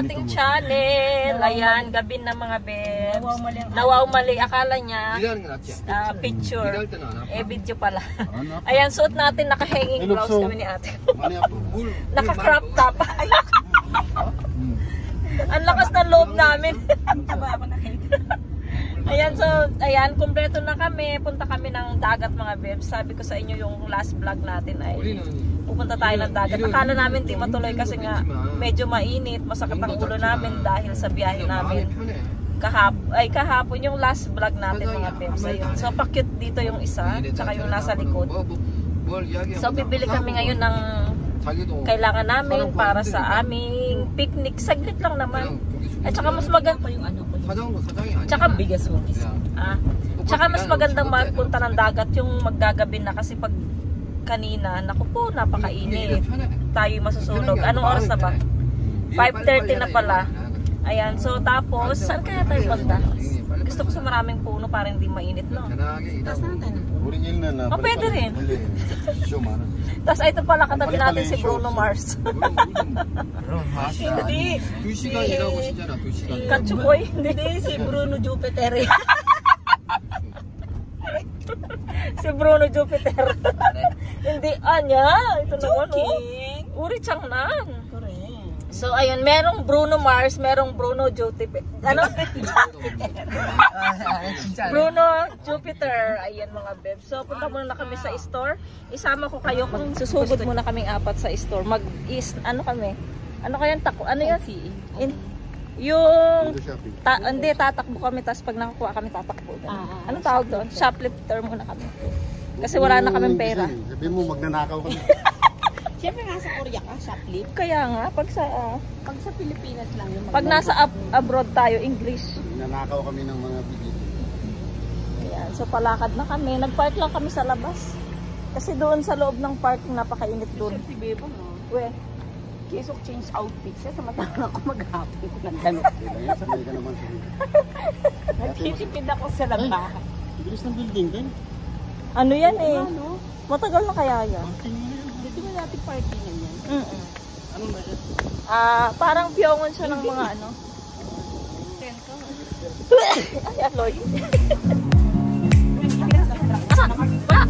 ating channel. Ayan, gabi na mga bebs. Nawaw mali. Akala niya ah, picture. Eh, video pala. Ayan, suot natin naka-hanging blouse kami ni ate. Naka-crop top. Ang lakas ng loob namin. Ayan, so, ayan, kumpleto na kami. Punta kami ng dagat mga bebs. Sabi ko sa inyo yung last vlog natin ay pupunta tayo ng dagat. Akala namin di matuloy kasi nga medyo mainit, masakit ang ulo namin dahil sa biyahe namin. Kahap ay kahapon yung last vlog natin mga bebs. Ayun. So, pakit dito yung isa, tsaka yung nasa likod. So, bibili kami ngayon ng kailangan namin para sa aming picnic. Saglit lang naman. At saka mas maganda yung ano ko. Tsaka bigas mo. Ah. Tsaka mas magandang magpunta ng dagat yung maggagabi na kasi pag kanina, naku po, napakainit. Tayo masusunog. Anong oras na ba? 5.30 na pala. Ayan, so tapos, saan kaya tayo punta? Gusto ko sa maraming puno para hindi mainit, no? Tapos na tayo ng puno. Oh, pwede rin. Tapos ito pala katabi natin si Bruno Mars. Hindi. Katsukoy. Hindi, si Bruno Jupiter. si Bruno Jupiter. Hindi, anya. Ito naman, oh. Uri Changnan. So, ayun, merong Bruno Mars, merong Bruno Jupiter. Ano? Bruno Jupiter. Ayan mga bebs. So, punta muna na kami sa store. Isama ko kayo kung susugod muna kaming apat sa store. Mag is ano kami? Ano kaya tako? Ano yan? In, yung ta, hindi tatakbo kami tapos pag nakakuha kami tatakbo. Ah, Anong tawag doon? Shoplifter muna kami. Kasi wala na kaming pera. Sabi mo, magnanakaw kami. Siyempre nga sa Korea ka, shoplift. Kaya nga pag sa ah, Pag sa Pilipinas lang yung pag nasa ab- abroad tayo English. Nanakaw kami ng mga bigit. Ayan, so palakad na kami. Nagpark lang kami sa labas. Kasi doon sa loob ng parking napakainit doon. Si Bebo, no? We, of change outfit siya, samantalang ako maghapon ko ng yan, sabay ka naman sa Nagtitipid ako sa labahan. Bilis ng building din. ano yan eh. Ano? Matagal na kaya yan. Dito ba dati parkingan yan? Mm Ah, parang piyongon siya ng mga ano. Ay, aloy. Ah!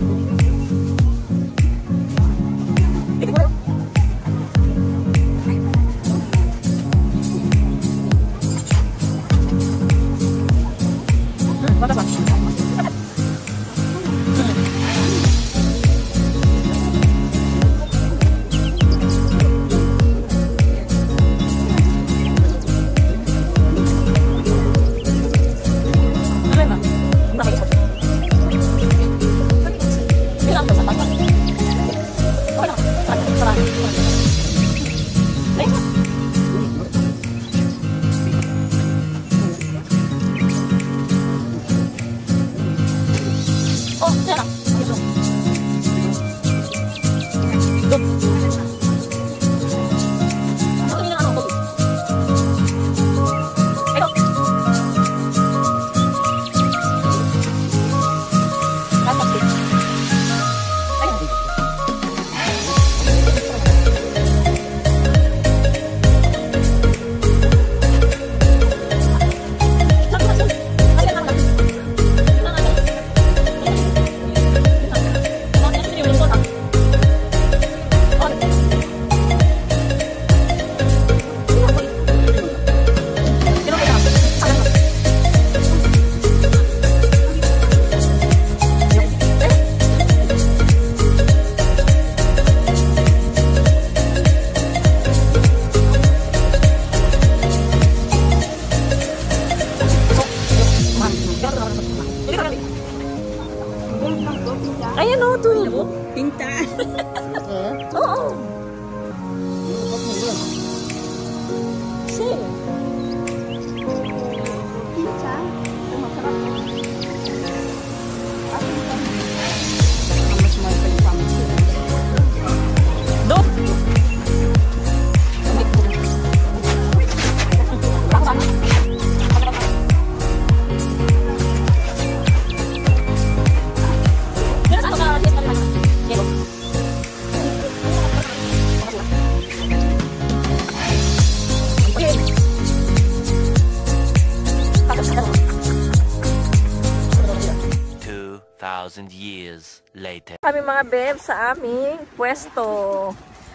Later. Kami mga beb sa aming pwesto.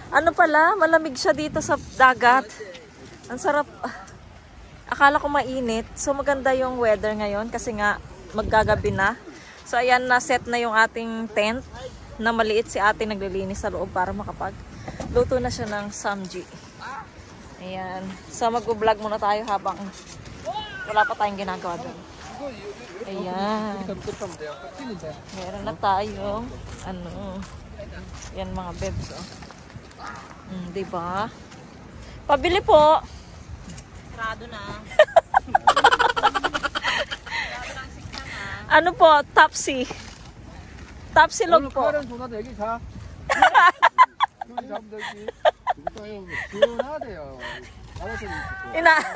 Ano pala, malamig siya dito sa dagat. Ang sarap. Akala ko mainit. So maganda yung weather ngayon kasi nga maggagabi na. So ayan na set na yung ating tent na maliit si ate naglilinis sa loob para makapag luto na siya ng samji. Ayan. So mag-vlog muna tayo habang wala pa tayong ginagawa doon. Ayan. Meron na tayong ano. Yan mga bebs oh. Mm, 'di ba? Pabili po. Sarado na. Ano po? Topsy. Topsy log po.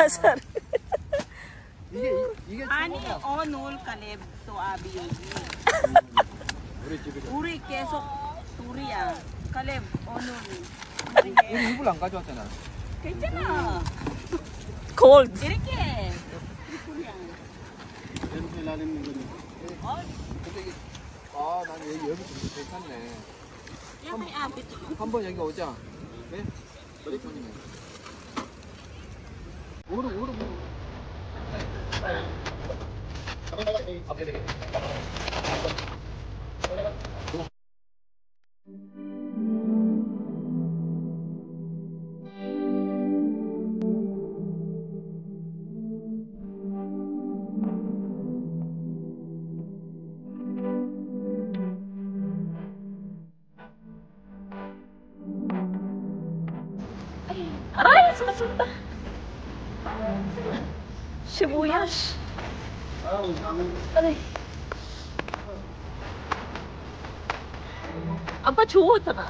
전 이게 이게 아니 어놀 칼렙 또 아비 음. 우리 집에 우리 계속 둘이야. 칼렙 어놀 우리 이불 안 가져왔잖아. 괜찮아. 골 이렇게. 어이. 아난 여기 여기 좀 괜찮네. 한번 여기 오자. 네? 오르 오르. Thank you. 多いか。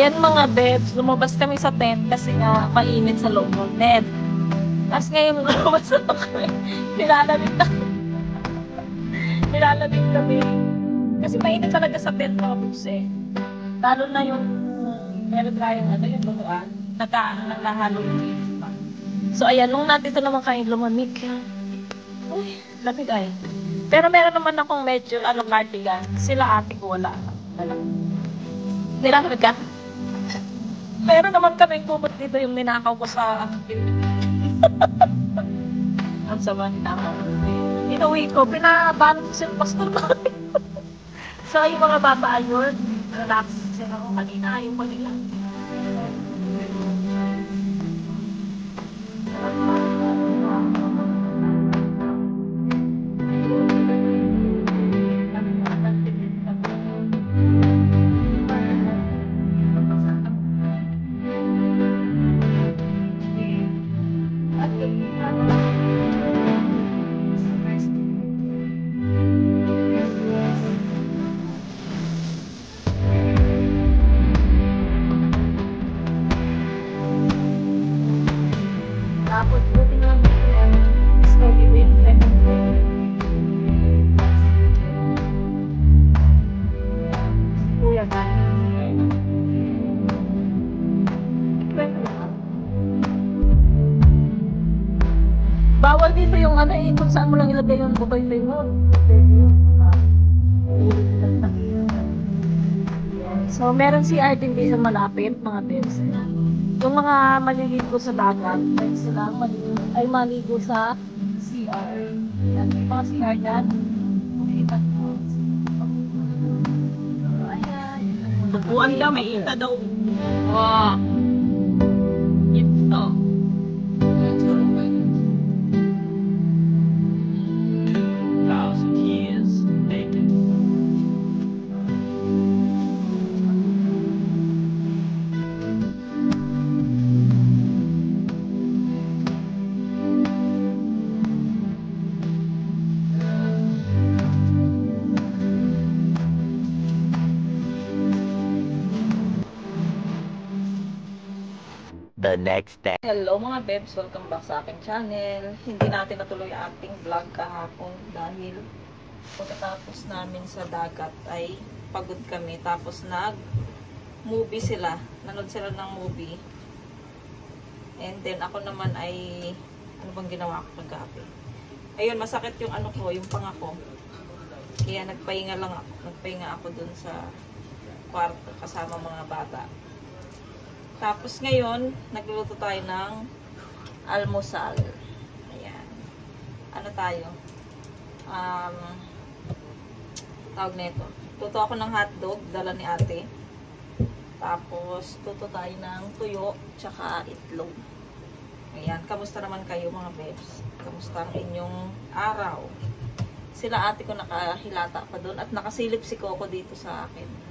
Ayan mga bebs, lumabas kami sa tent kasi nga mainit sa loob ng tent. Tapos ngayon lumabas na kami, nilalamig na. nilalamig kami. Kasi mainit talaga sa tent mga bebs eh. Lalo na yung, meron tayong ano yung luhaan, naka, nakahalong pa. So ayan, nung nandito naman kayo lumamig. Uy, lamig ay. Pero meron naman akong medyo ano cardigan. Sila ate ko wala. Nilalamig ka? Meron naman kami kumot dito yung ninakaw ko sa Ang sama ninakaw. Inuwi ko, pinabalot ko sila pastor ko. so, yung mga bata ayun, relax sila ko kanina, yung pa So, meron si din dito malapit, mga bebs. Yung mga maliligo sa dagat, ay sila maligo, ay maligo sa CR. Yan, may mga CR dyan. Buwan daw, may ita daw. Wow. Ito. Next day. Hello mga bebs, welcome back sa aking channel. Hindi natin natuloy ang ating vlog kahapon dahil pagkatapos namin sa dagat ay pagod kami. Tapos nag movie sila. Nanood sila ng movie. And then ako naman ay ano bang ginawa ko kagabi? Ayun, masakit yung ano ko, yung pangako. Kaya nagpahinga lang ako. Nagpahinga ako dun sa kwarto kasama mga bata. Tapos ngayon, nagluluto tayo ng almusal. Ayan. Ano tayo? Um, tawag nito. Tuto ako ng hotdog, dala ni ate. Tapos, tuto tayo ng tuyo, tsaka itlog. Ayan. Kamusta naman kayo mga bebs? Kamusta ang inyong araw? Sila ate ko nakahilata pa doon at nakasilip si Coco dito sa akin.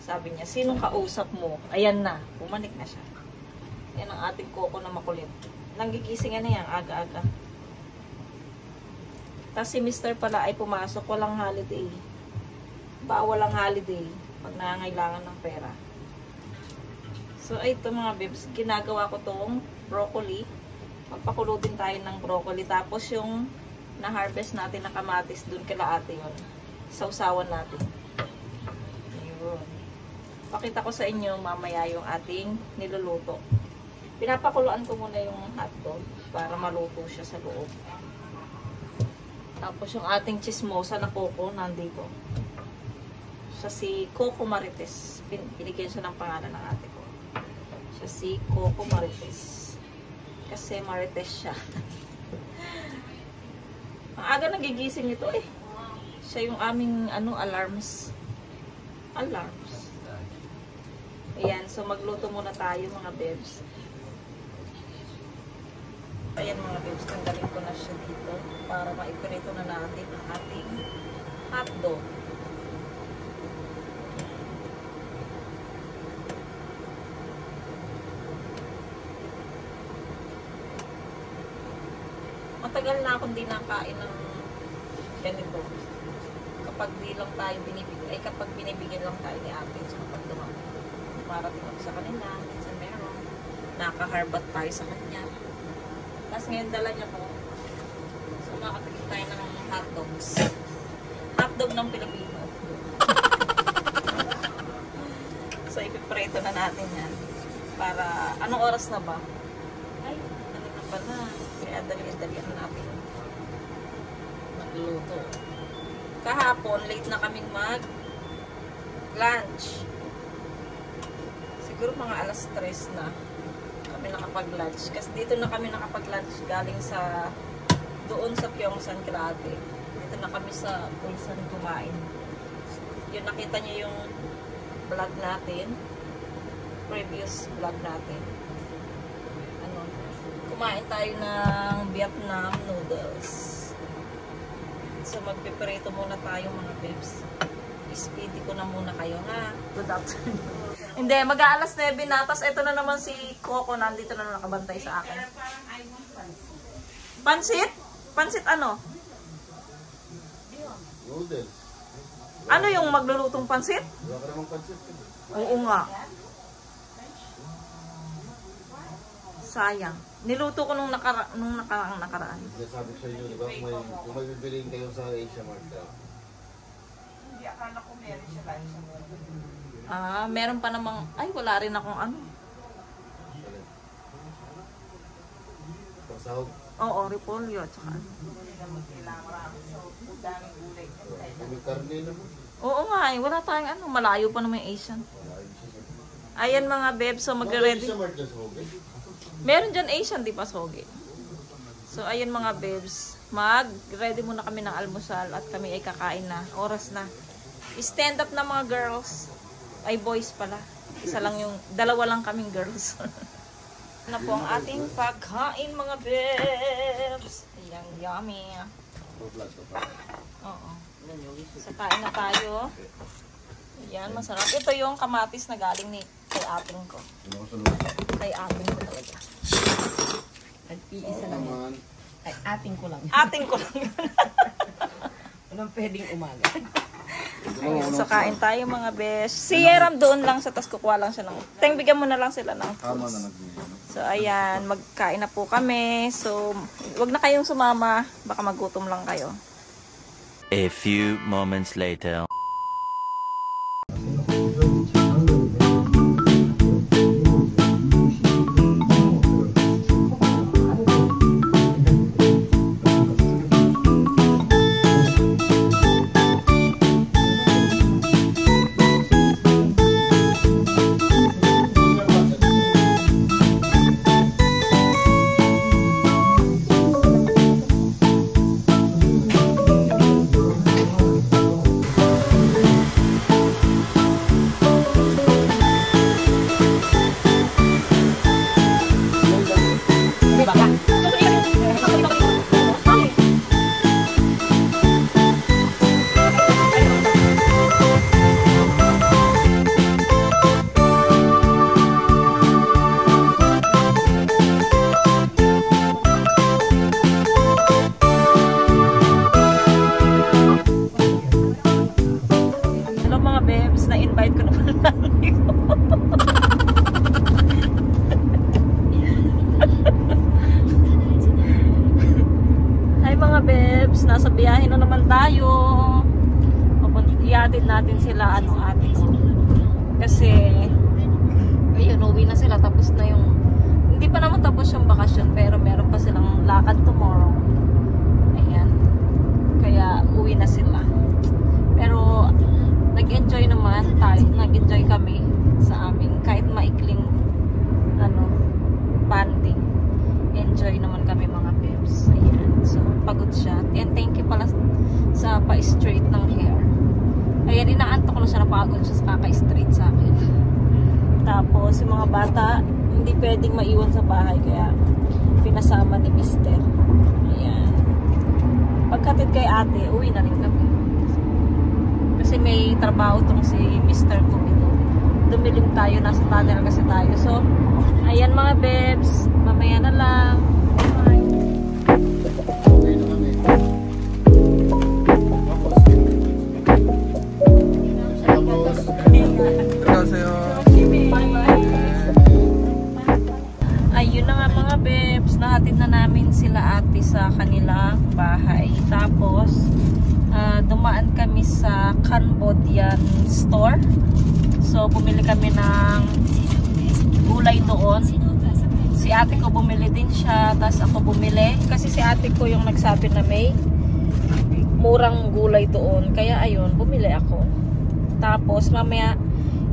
Sabi niya, sinong kausap mo? Ayan na, pumanik na siya. Yan ang ating koko na makulit. Nanggigising na yan, aga-aga. Tapos si Mr. pala ay pumasok, walang holiday. Ba, walang holiday pag nangangailangan ng pera. So, ito mga bebs, ginagawa ko tong broccoli. Magpakulo din tayo ng broccoli. Tapos yung na-harvest natin na kamatis dun kila ate yun. Sausawan natin. Ayun. Pakita ko sa inyo mamaya yung ating niluluto. Pinapakuluan ko muna yung hotdog para maluto siya sa loob. Tapos yung ating chismosa na coco nandito. Siya si Coco Marites. Binigyan siya ng pangalan ng ate ko. Siya si Coco Marites. Kasi Marites siya. Ang aga nagigising ito eh. Siya yung aming ano alarms. Alarms. Ayan, so magluto muna tayo mga bebs. Ayan mga bebs, tanggalin ko na siya dito para maiprito na natin ang ating hotdog. Matagal na akong di nakain ng ganito. Kapag di lang tayo binibigyan, ay kapag binibigyan lang tayo ni ate sa kapag dumami marating ako sa kanila, minsan meron. Nakaharbat tayo sa kanya. Tapos ngayon dala niya po. So makakatigil tayo ng hotdogs. Hotdog ng Pilipino. so ipipreto na natin yan. Para, anong oras na ba? Ay, ano na pala. Kaya dali-dalian natin. Magluto. Kahapon, late na kaming mag lunch siguro mga alas 3 na kami nakapag-lunch. Kasi dito na kami nakapag-lunch galing sa doon sa Pyeongsan Krate. Dito na kami sa Ulsan kumain. Yun, nakita niyo yung vlog natin. Previous vlog natin. Ano, kumain tayo ng Vietnam noodles. So, magpiprito muna tayo mga peps. Speedy ko na muna kayo, ha? Good afternoon. Hindi, mag-aalas 9 na. Tapos ito na naman si Coco, nandito na nakabantay sa akin. Pansit? Pansit ano? Noodles. Ano yung maglulutong pansit? Wala ka namang pansit. Oo nga. Sayang. Niluto ko nung, nakara nung nakaraang nakaraan. Ko sa inyo, di ba? Kung may, kung may bibiliin kayo sa Asia Mart, ah, Ah, meron pa namang, ay wala rin akong ano. Pagsahog. Oo, repolyo. Tsaka ano. Kami karne naman. Oo nga eh, wala tayong ano, malayo pa naman yung Asian. Ayan mga bebs, so magre-ready. Meron dyan Asian, di pa soge. So ayun mga bebs, mag-ready muna kami ng almusal at kami ay kakain na. Oras na. Stand up na mga girls. Ay boys pala. Isa lang yung, dalawa lang kaming girls. na po ang ating pagkain mga bebs. Ayan, yummy. Oo. So kain na tayo. Ayan, masarap. Ito yung kamatis na galing ni kay ating ko. Kay ating ko talaga. Nag-iisa lang. Naman. Ay, ating ko lang. Ating ko lang yun. Anong pwedeng umaga? Ayan, so kain tayo mga bes. Si Yeram doon lang sa tas kukuha lang siya ng... Teng, bigyan mo na lang sila ng Tama foods. So ayan, magkain na po kami. So, wag na kayong sumama. Baka magutom lang kayo. A few moments later. Biyahe na naman tayo. Iatid natin sila ano ko. Kasi ayun, uwi na sila tapos na yung hindi pa naman tapos yung bakasyon pero meron pa silang lakad tomorrow. Ayan. Kaya uwi na sila. Pero nag-enjoy naman tayo, nag-enjoy kami sa amin kahit maikling ano, banding. Enjoy naman kami mga bebs. Ayan. So, pagod siya. And thank you pala sa pa-straight ng hair. Ayan, inaantok na siya, napagod siya sa kaka-straight sa akin. Tapos, yung mga bata, hindi pwedeng maiwan sa bahay, kaya pinasama ni Mister. Ayan. Pagkatid kay ate, uwi na rin kami. Kasi may trabaho tong si Mr. ko ito. Dumilim tayo, nasa tunnel kasi tayo. So, ayan mga bebs, mamaya na lang. Bye. Bumili. Kasi si ate ko yung nagsabi na may murang gulay doon. Kaya ayun, bumili ako. Tapos, mamaya,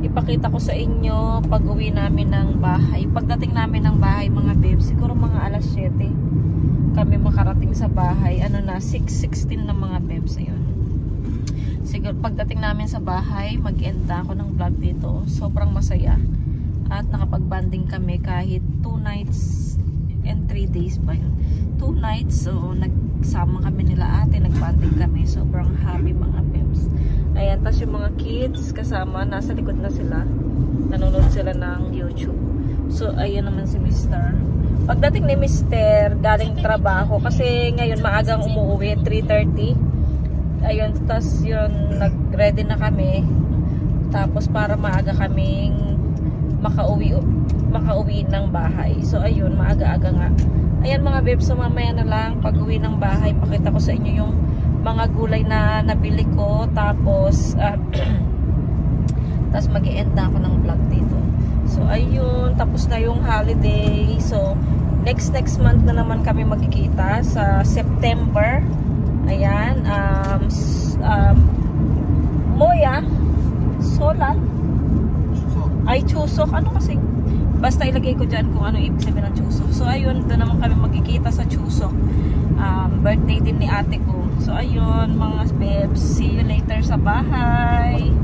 ipakita ko sa inyo pag uwi namin ng bahay. Pagdating namin ng bahay mga babes, siguro mga alas 7 kami makarating sa bahay. Ano na, 6.16 na mga babes. Ayun. Siguro pagdating namin sa bahay, mag-end ako ng vlog dito. Sobrang masaya. At nakapag-banding kami kahit 2 nights and 3 days ba yun. 2 nights, so nagsama kami nila ate, nag-banding kami. Sobrang happy mga babes. Ayan, tapos yung mga kids kasama, nasa likod na sila. Nanonood sila ng YouTube. So, ayan naman si Mr. Pagdating ni Mr. galing trabaho, kasi ngayon maagang umuwi, 3.30. Ayun, tapos yun, nag-ready na kami. Tapos para maaga kaming makauwi, makauwi ng bahay. So, ayun, maaga-aga nga. Ayan mga babes, so mamaya na lang, pag uwi ng bahay, pakita ko sa inyo yung mga gulay na nabili ko. Tapos, ah, tapos mag end na ako ng vlog dito. So, ayun, tapos na yung holiday. So, next next month na naman kami magkikita sa September. Ayan. Um, um, Moya. Solat. Ay, chusok. Ano kasi? Basta ilagay ko dyan kung ano ibig sabihin ng chusok. So, ayun. Doon naman kami magkikita sa chusok. Um, birthday din ni ate ko. So, ayun mga babes. See you later sa bahay.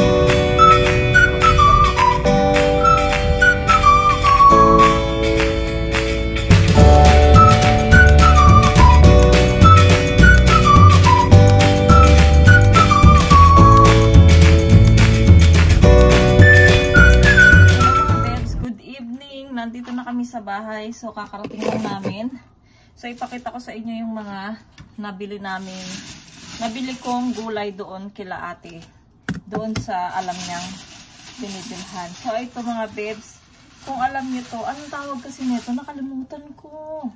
Hello kami sa bahay. So kakarating lang namin. So ipakita ko sa inyo yung mga nabili namin. Nabili kong gulay doon kila ate. Doon sa alam niyang binibilhan. So ito mga bebs, kung alam niyo to, anong tawag kasi nito? Nakalimutan ko.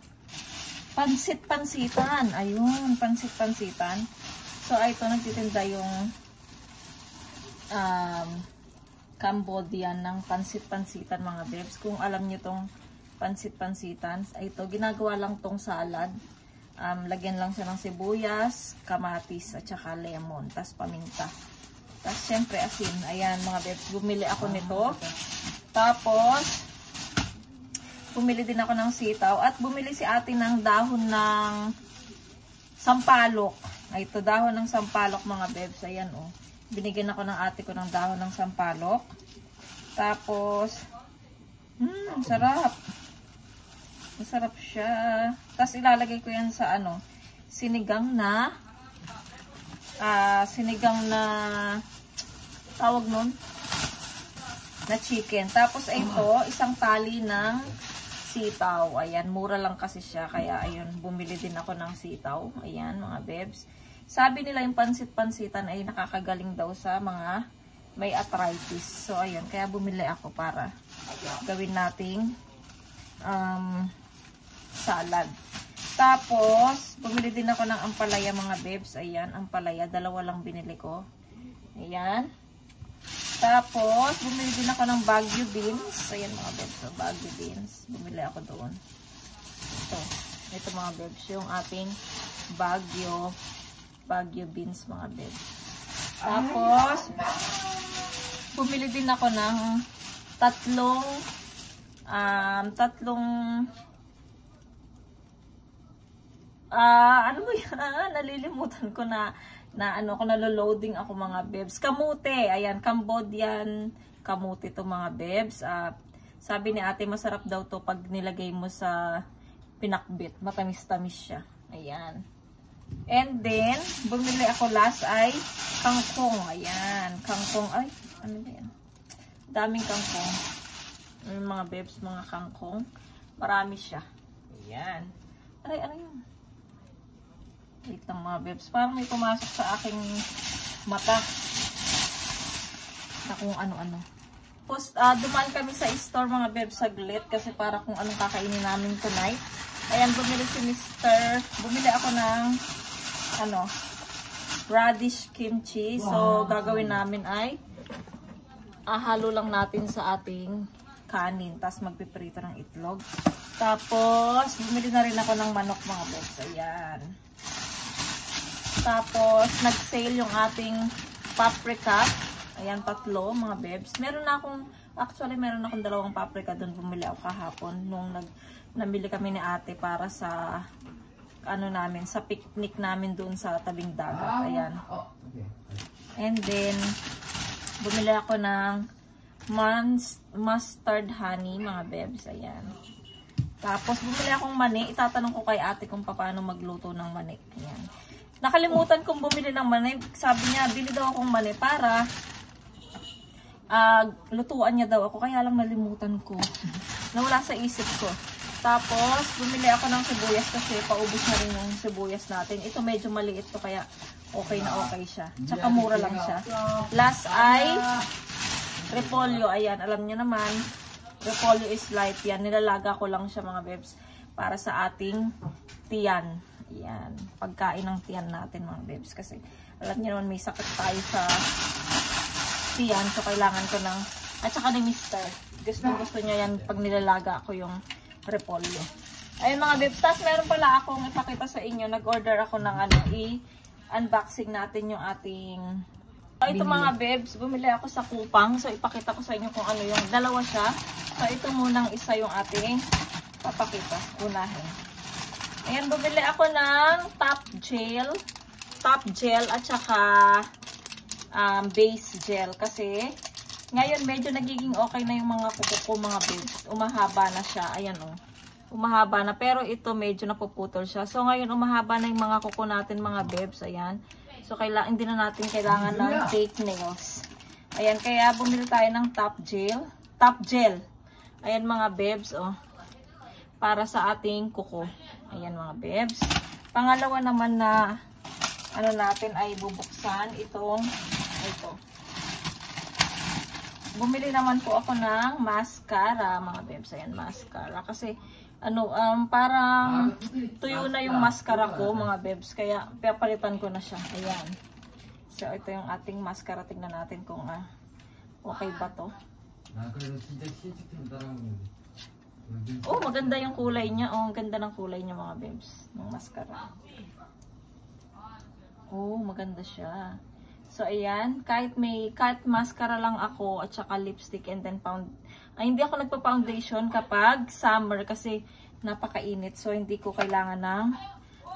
Pansit-pansitan. Ayun, pansit-pansitan. So ito nagtitinda yung um, Cambodian ng pansit-pansitan mga bebs. Kung alam nyo tong pansit-pansitan, ito, ginagawa lang tong salad. Um, lagyan lang siya ng sibuyas, kamatis, at saka lemon, tas paminta. Tapos syempre asin. Ayan mga bebs, bumili ako nito. Tapos, bumili din ako ng sitaw. At bumili si ate ng dahon ng sampalok. Ito dahon ng sampalok mga bebs. Ayan oh. Binigyan ako ng ate ko ng dahon ng sampalok. Tapos, hmm, sarap. Masarap siya. Tapos ilalagay ko yan sa ano, sinigang na, ah, sinigang na, tawag nun, na chicken. Tapos ito, isang tali ng sitaw. Ayan, mura lang kasi siya. Kaya ayun, bumili din ako ng sitaw. Ayan, mga bebs. Sabi nila yung pansit-pansitan ay nakakagaling daw sa mga may arthritis. So, ayun, kaya bumili ako para gawin nating um, salad. Tapos, bumili din ako ng ampalaya mga bebs. Ayan, ampalaya. Dalawa lang binili ko. Ayan. Tapos, bumili din ako ng Baguio beans. Ayan mga bebs, so Baguio beans. Bumili ako doon. Ito. Ito mga bebs, yung ating Baguio Baguio beans mga bebs. Tapos, bumili din ako ng tatlong um, tatlong ah, ano ba yan? Nalilimutan ko na na ano ko nalo-loading ako mga bebs. Kamute, ayan, Cambodian kamute to mga bebs. Ah, sabi ni ate, masarap daw to pag nilagay mo sa pinakbit. Matamis-tamis siya. Ayan. And then, bumili ako last ay kangkong. Ayan, kangkong. Ay, ano yan? Daming kangkong. Yung mga bebs, mga kangkong. Marami siya. Ayan. Aray, ano yun? Wait lang mga bebs. Parang may pumasok sa aking mata. Na kung ano-ano. Tapos, ah, dumaan kami sa store mga bebs saglit kasi para kung anong kakainin namin tonight. Ayan, bumili si Mr. Bumili ako ng ano, radish kimchi. So, gagawin namin ay ahalo lang natin sa ating kanin. Tapos, magpiprito ng itlog. Tapos, bumili na rin ako ng manok mga bebs. Ayan. Tapos, nag-sale yung ating paprika. Ayan, tatlo, mga bebs. Meron na akong, actually, meron akong dalawang paprika doon. Bumili ako kahapon nung nag, nabili kami ni ate para sa, ano namin, sa picnic namin doon sa tabing dagat. Ayan. And then, bumili ako ng mustard honey, mga bebs. Ayan. Tapos, bumili akong mani. Itatanong ko kay ate kung paano magluto ng mani. Ayan. Nakalimutan kong bumili ng mani. Sabi niya, bili daw akong mani para ah lutuan niya daw ako. Kaya lang nalimutan ko. Nawala sa isip ko. Tapos, bumili ako ng sibuyas kasi paubos na rin yung sibuyas natin. Ito medyo maliit to kaya okay na okay siya. Tsaka mura lang siya. Last ay repolyo. Ayan, alam niyo naman. Repolyo is light yan. Nilalaga ko lang siya mga bebs para sa ating tiyan. Ayan. Pagkain ng tiyan natin mga bebs. Kasi alam niyo naman may sakit tayo sa tiyan. So kailangan ko ng at saka ni Mister. Gusto gusto niya yan pag nilalaga ako yung repolyo. Ayun mga bibs, tapos meron pala akong ipakita sa inyo. Nag-order ako ng ano, i-unboxing natin yung ating... So, ito mga bibs, bumili ako sa kupang. So, ipakita ko sa inyo kung ano yung dalawa siya. So, ito munang isa yung ating papakita. Unahin. Ayan, bumili ako ng top gel. Top gel at saka um, base gel. Kasi, ngayon medyo nagiging okay na yung mga kuko ko mga bibs. Umahaba na siya. Ayan o. Oh. Umahaba na. Pero ito medyo napuputol siya. So, ngayon umahaba na yung mga kuko natin mga bibs. Ayan. So, kailangan, hindi na natin kailangan ng fake nails. Ayan, kaya bumili tayo ng top gel. Top gel. Ayan mga bebs, oh. Para sa ating kuko. Ayan mga bebs. Pangalawa naman na ano natin ay bubuksan itong ito. Bumili naman po ako ng mascara, mga bebs. Ayan, mascara. Kasi, ano, um, parang tuyo na yung mascara ko, mga bebs. Kaya, papalitan ko na siya. Ayan. So, ito yung ating mascara. Tingnan natin kung ah, okay ba to. Oh, maganda yung kulay niya. Oh, ang ganda ng kulay niya, mga bebs. Ng mascara. Oh, maganda siya. So, ayan. Kahit may, kahit mascara lang ako at saka lipstick and then pound. Ay, hindi ako nagpa-foundation kapag summer kasi napakainit. So, hindi ko kailangan ng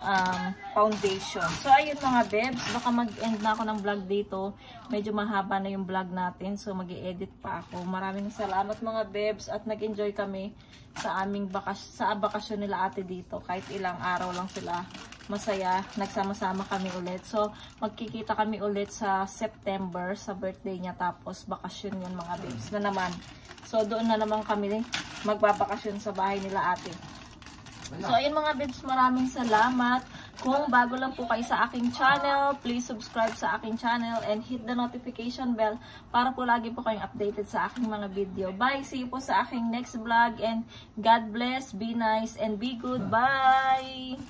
um, foundation. So, ayun mga bebs. Baka mag-end na ako ng vlog dito. Medyo mahaba na yung vlog natin. So, mag edit pa ako. Maraming salamat mga bebs at nag-enjoy kami sa aming bakas sa bakasyon nila ate dito. Kahit ilang araw lang sila masaya. Nagsama-sama kami ulit. So, magkikita kami ulit sa September, sa birthday niya. Tapos, bakasyon yun mga babes na naman. So, doon na naman kami magbabakasyon sa bahay nila ate. So, ayun mga babes, maraming salamat. Kung bago lang po kayo sa aking channel, please subscribe sa aking channel and hit the notification bell para po lagi po kayong updated sa aking mga video. Bye! See you po sa aking next vlog and God bless, be nice, and be good. Bye!